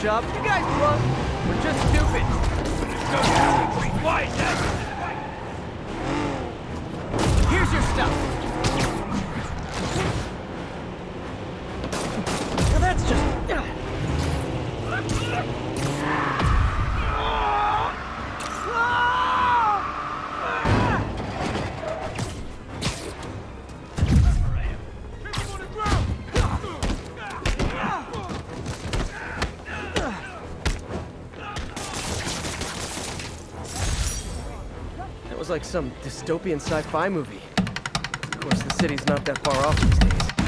job. You guys drunk? We're just stupid. Here's your stuff. That was like some dystopian sci-fi movie. Of course, the city's not that far off these days.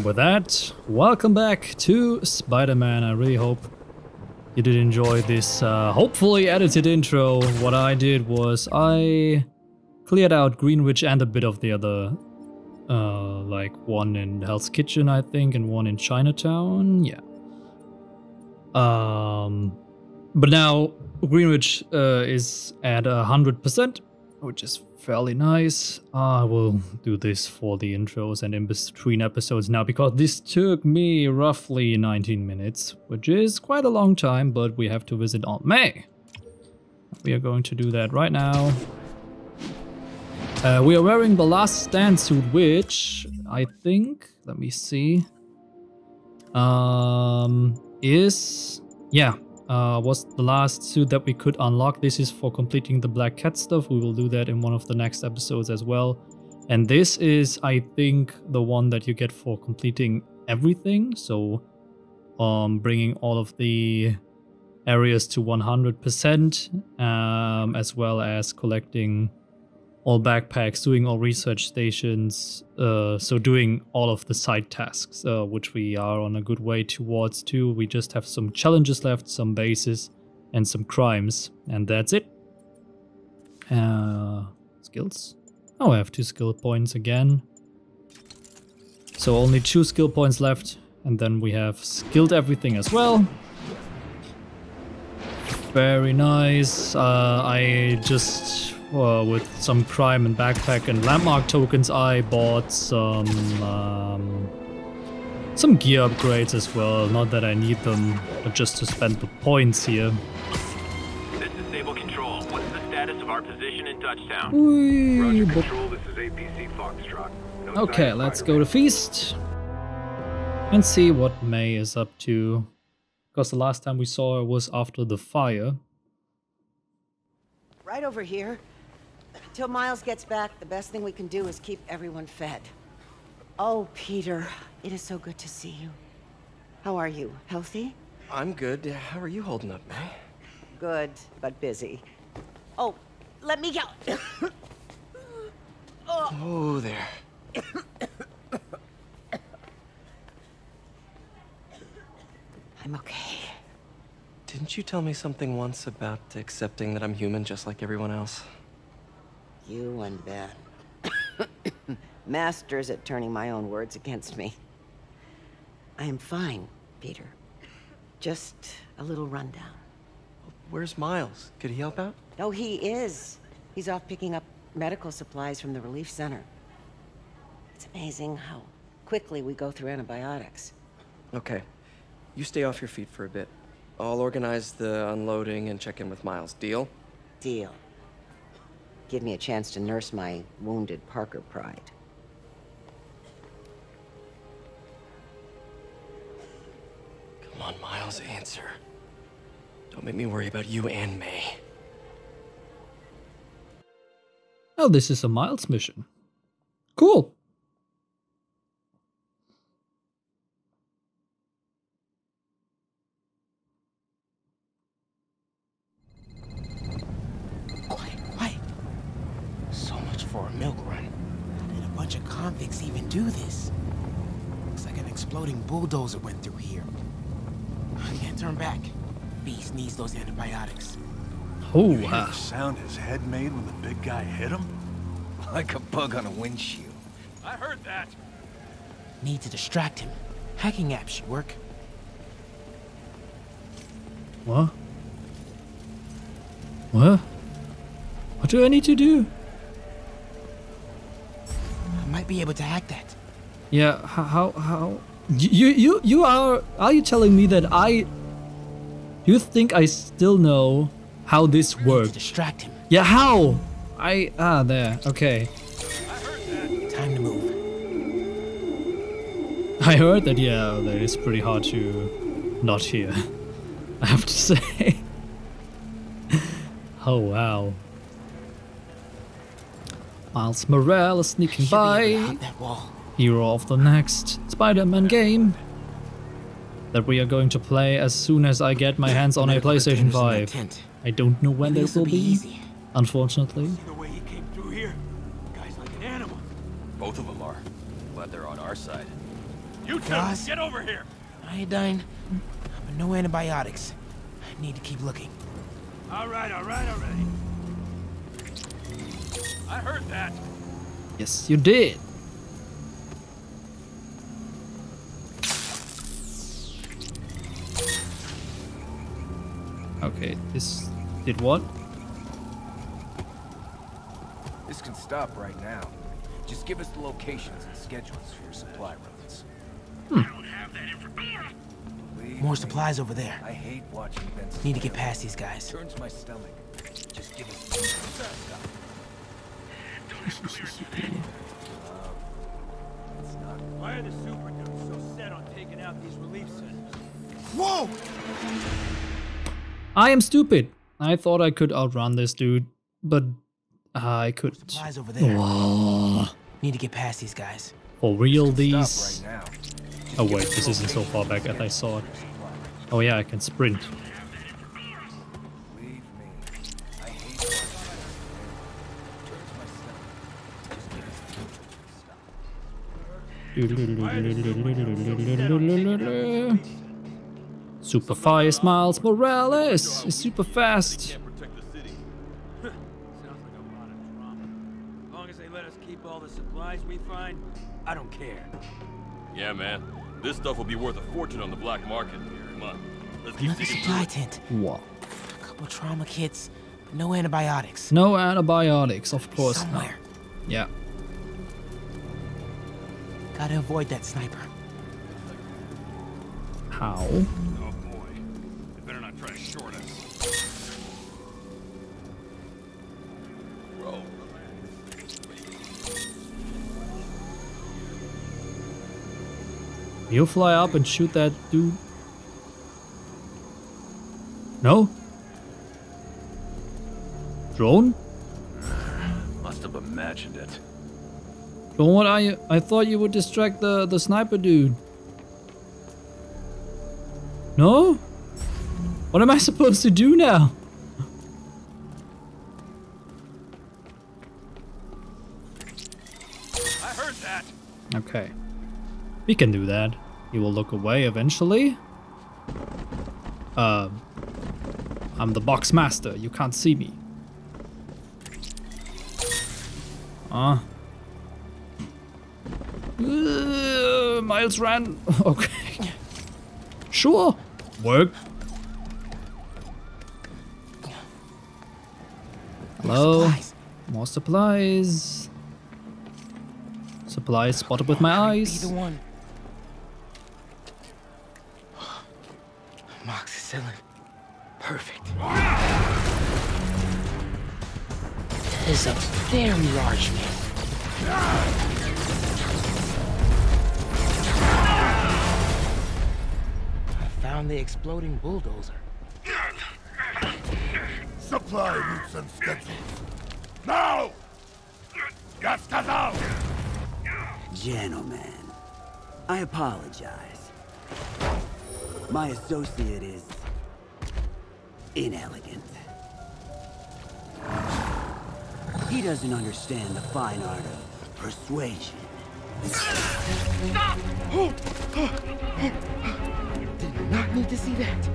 And with that, welcome back to Spider-Man. I really hope you did enjoy this uh, hopefully edited intro. What I did was I cleared out Greenwich and a bit of the other, uh, like one in Hell's Kitchen, I think, and one in Chinatown. Yeah. Um, but now Greenwich uh, is at a hundred percent, which is fairly nice. I will do this for the intros and in between episodes now because this took me roughly 19 minutes, which is quite a long time, but we have to visit Aunt May. We are going to do that right now. Uh, we are wearing the last stand suit, which I think, let me see, um, is, yeah, uh, was the last suit that we could unlock. This is for completing the Black Cat stuff. We will do that in one of the next episodes as well. And this is, I think, the one that you get for completing everything. So um, bringing all of the areas to 100%, um, as well as collecting all backpacks, doing all research stations, uh, so doing all of the side tasks, uh, which we are on a good way towards too. We just have some challenges left, some bases, and some crimes, and that's it. Uh, skills. Oh, I have two skill points again. So only two skill points left, and then we have skilled everything as well. Very nice. Uh, I just, uh, with some crime and backpack and landmark tokens, I bought some um, some gear upgrades as well. Not that I need them, but just to spend the points here. This is Sable Control. What's the status of our position in Touchdown? Whee, Roger Control, this is APC Foxtrot. No Okay, let's go to Feast and see what May is up to. Because the last time we saw her was after the fire. Right over here. Till Miles gets back, the best thing we can do is keep everyone fed. Oh, Peter, it is so good to see you. How are you? Healthy? I'm good. How are you holding up, May? Good, but busy. Oh, let me go. Oh. oh, there. I'm okay. Didn't you tell me something once about accepting that I'm human just like everyone else? You and Ben. Masters at turning my own words against me. I am fine, Peter. Just a little rundown. Where's Miles? Could he help out? Oh, he is. He's off picking up medical supplies from the relief center. It's amazing how quickly we go through antibiotics. Okay. You stay off your feet for a bit. I'll organize the unloading and check in with Miles. Deal? Deal. Give me a chance to nurse my wounded Parker pride. Come on, Miles, answer. Don't make me worry about you and May. Oh, this is a Miles mission. Cool. Quiet, quiet. So much for a milk run. How did a bunch of convicts even do this? Looks like an exploding bulldozer went through here. I can't turn back. Feast needs those antibiotics. Oh, You hear uh, the sound his head made when the big guy hit him? Like a bug on a windshield. I heard that. Need to distract him. Hacking app should work. what? What? What do I need to do? I might be able to hack that. Yeah, h- how how you you you are are you telling me that I you think I still know how this works? distract him. Yeah, how? I ah there. Okay. I heard that. Time to move. I heard that yeah, that is pretty hard to not hear. I have to say. oh wow. Miles Morales sneaking Should be able by. that wall. Hero of the next Spider-Man game that we are going to play as soon as I get my hands on a PlayStation containers in that 5. I don't know when Maybe this'll be, easy. unfortunately. The way he came through here, guy's like an animal. Both of them are. Glad they're on our side. You two, Guys. get over here. Iodine, but no antibiotics. I need to keep looking. All right, all right, already. I heard that. Yes, you did. Okay, this did what? This can stop right now. Just give us the locations and schedules for your supply runs. Hmm. Believe More supplies over there. I hate watching Ben. Need to get past these guys. Turns my stomach. Just give us the stuff. It's not Why are the super dudes so set on taking out these relief centers? Whoa! I am stupid. I thought I could outrun this dude, but uh, I couldn't. Supplies over there. Whoa. Need to get past these guys. For real, these. right. Oh wait, this isn't so far back as I saw it. Oh yeah, I can sprint. Super fast, Miles Morales is super fast. protect the city. Sounds like a lot of drama. As long as they let us keep all the supplies we find, I don't care. Yeah, man. This stuff will be worth a fortune on the black market. Come on. Let's keep Another digging supply tent. What? A couple couple trauma kits, but no antibiotics. No antibiotics, of course. not. Somewhere. Yeah. Gotta avoid that sniper. How? You fly up and shoot that dude? No? Drone? Must have imagined it. Drone, what are you? I thought you would distract the, the sniper dude. No? What am I supposed to do now? We can do that. He will look away eventually. Uh, I'm the box master. You can't see me. Ah. Uh, Miles ran. Okay. Sure. Work. Hello. Supplies. More supplies. Supplies spotted with my eyes. Is a very large man. I found the exploding bulldozer. Supply routes and schedules. Now! Gas out! Gentlemen, I apologize. My associate is inelegant. He doesn't understand the fine art of persuasion. Stop! Did not need to see that.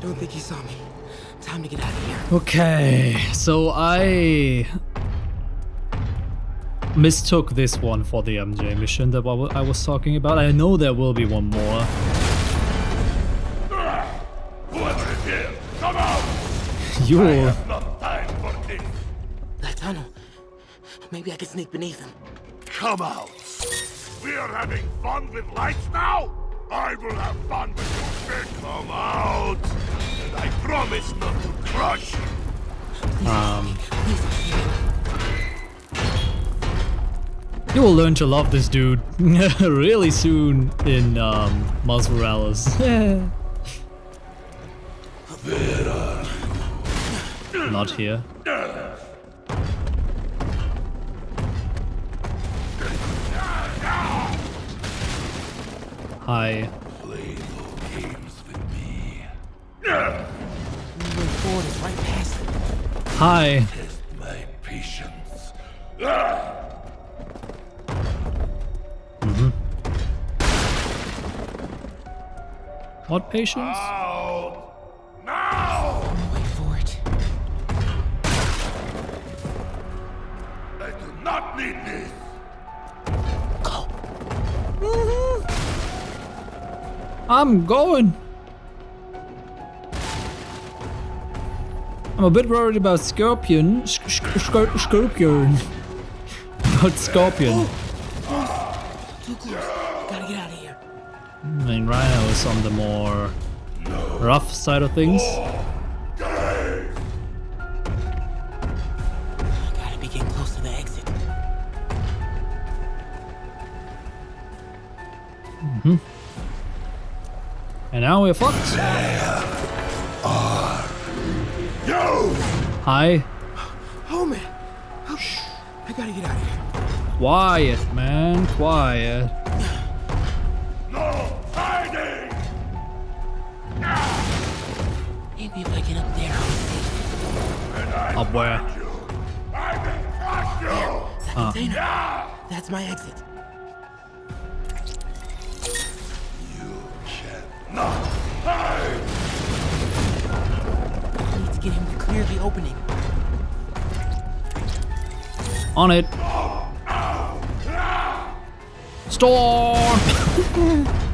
Don't think he saw me. Time to get out of here. Okay, so I mistook this one for the MJ mission that I was talking about. I know there will be one more. Whoever it is, come out! You I not time for this. That tunnel. Maybe I can sneak beneath him. Come out! We are having fun with lights now? I will have fun with your big come out! Promise not to crush you. um You will learn to love this dude really soon in um Miles Morales. Not here. Hi. Play no games with me. Moving is right past him. Hi. Test my patience. What patience? Out! Now! Wait for it. I do not need this! Go. I'm going. I'm a bit worried about Scorpion. Sc- sc- sc- Scorpion. about Scorpion. Too close. Gotta get out of here. I mean, Rhino is on the more rough side of things. Gotta be getting close to the exit. Mm-hmm. And now we're fucked. Hi. Oh man. Oh, shh. I gotta get out of here. Quiet, man. Quiet. No hiding! Maybe if I get up there, I'll see. Up where? I can crush you! That container. That's my exit. Opening. On it. Storm!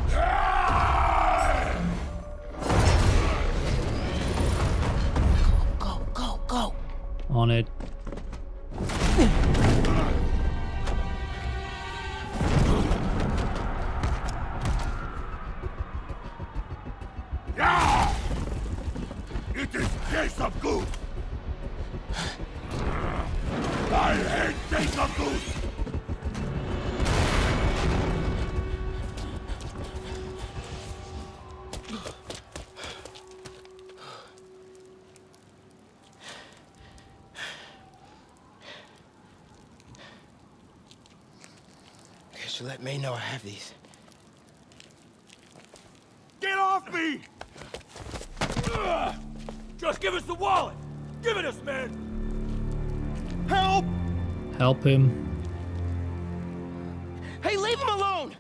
should let May know I have these. Get off me! Ugh! Just give us the wallet! Give it us, man! Help! Help him. Hey, leave him alone!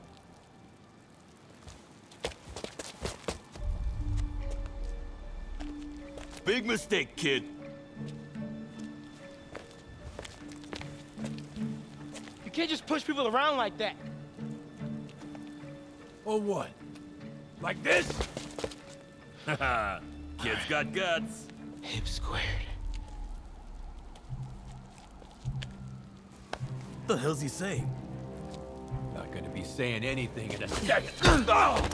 Big mistake, kid. You can't just push people around like that. Or what? Like this? Haha, kid's got guts. Hip squared. What the hell's he saying? Not gonna be saying anything in a second. Oh!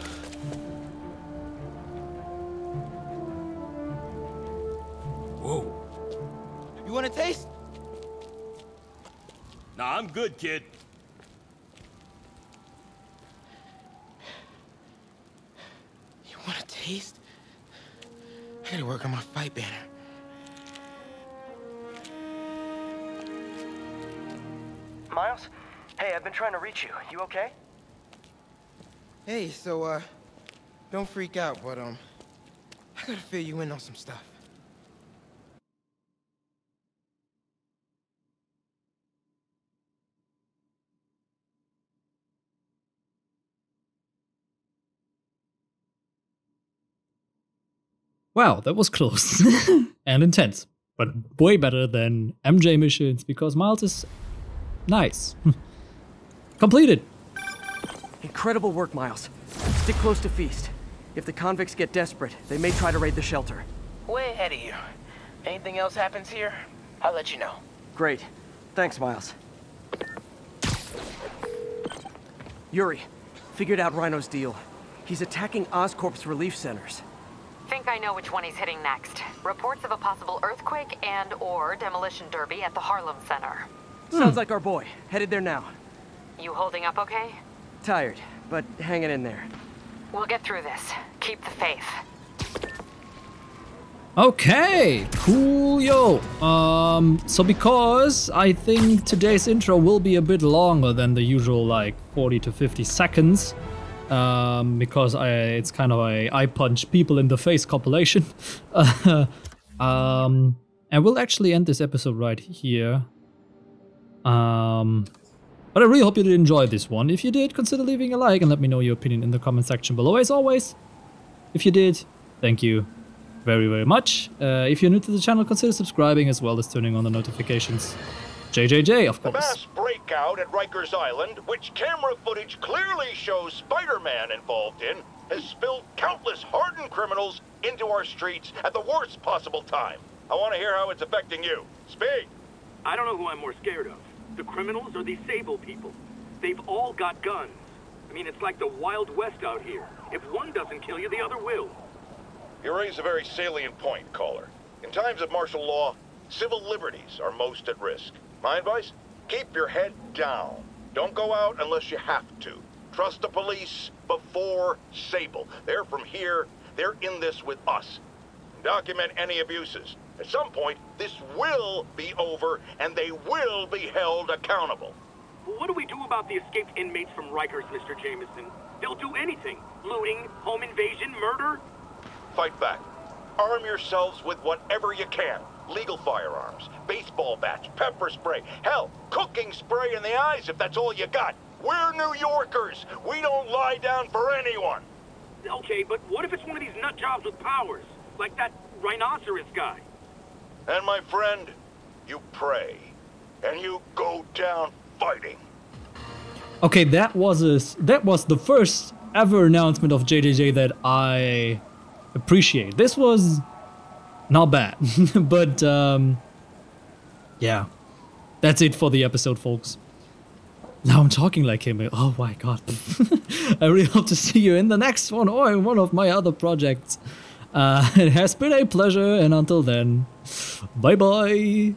Whoa. You want a taste? Nah, I'm good, kid. You want a taste? Gotta work on my fight banner. Miles? Hey, I've been trying to reach you. You okay? Hey, so, uh, don't freak out, but, um, I gotta fill you in on some stuff. Wow, that was close and intense, but way better than MJ missions because Miles is nice. Completed. Incredible work, Miles. Stick close to Feast. If the convicts get desperate, they may try to raid the shelter. Way ahead of you. Anything else happens here, I'll let you know. Great. Thanks, Miles. Yuri, figured out Rhino's deal. He's attacking Oscorp's relief centers. Think I know which one he's hitting next. Reports of a possible earthquake and or demolition derby at the Harlem Center. Sounds like our boy. Headed there now. You holding up okay? Tired, but hanging in there. We'll get through this. Keep the faith. Okay, cool, yo. Um, so because I think today's intro will be a bit longer than the usual, like 40 to 50 seconds, um, because I it's kind of a I punch people in the face compilation. um, and we'll actually end this episode right here. Um, but I really hope you did enjoy this one. If you did, consider leaving a like and let me know your opinion in the comment section below. As always, if you did, thank you very, very much. Uh, if you're new to the channel, consider subscribing as well as turning on the notifications. JJJ, of The course. mass breakout at Rikers Island, which camera footage clearly shows Spider-Man involved in, has spilled countless hardened criminals into our streets at the worst possible time. I want to hear how it's affecting you. Speak. I don't know who I'm more scared of. The criminals or these Sable people. They've all got guns. I mean, it's like the Wild West out here. If one doesn't kill you, the other will. You raise a very salient point, caller. In times of martial law, civil liberties are most at risk. My advice? Keep your head down. Don't go out unless you have to. Trust the police before Sable. They're from here. They're in this with us. Document any abuses. At some point, this will be over, and they will be held accountable. What do we do about the escaped inmates from Rikers, Mr. Jameson? They'll do anything. Looting, home invasion, murder. Fight back. Arm yourselves with whatever you can. Legal firearms, baseball bats, pepper spray, hell, cooking spray in the eyes if that's all you got. We're New Yorkers. We don't lie down for anyone. Okay, but what if it's one of these nut jobs with powers? Like that rhinoceros guy? And my friend, you pray. And you go down fighting. Okay, that was a that was the first ever announcement of JJJ that I appreciate. This was not bad, but um, yeah, that's it for the episode, folks. Now I'm talking like him. Oh my god. I really hope to see you in the next one or in one of my other projects. Uh, it has been a pleasure, and until then, bye bye.